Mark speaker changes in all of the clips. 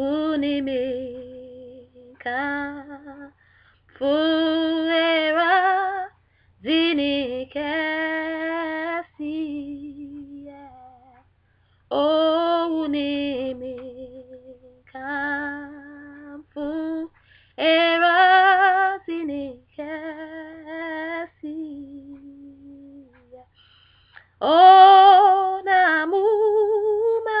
Speaker 1: unimeka fuera zinikesi oh unimeka fuera zinikesi oh namuma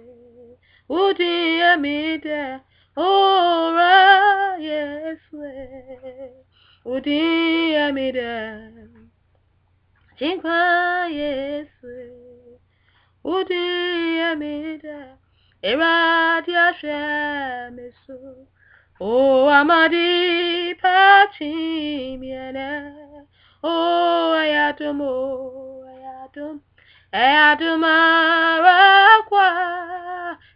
Speaker 1: udi amite ora yeswe. Udi amite jinkwa yeswe. Udi amite eradi ashemeso o amadi pachimiene o ayadum o ayadum ayadum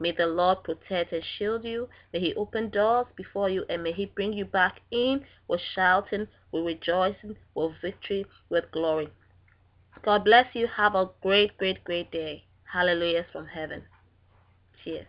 Speaker 1: may the Lord protect and shield you. May He open doors before you and may He bring you back in with shouting, with rejoicing, with victory, with glory. God bless you. Have a great, great, great day. Hallelujahs from heaven. Cheers.